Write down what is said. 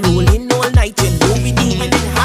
rolling all night. You know we do it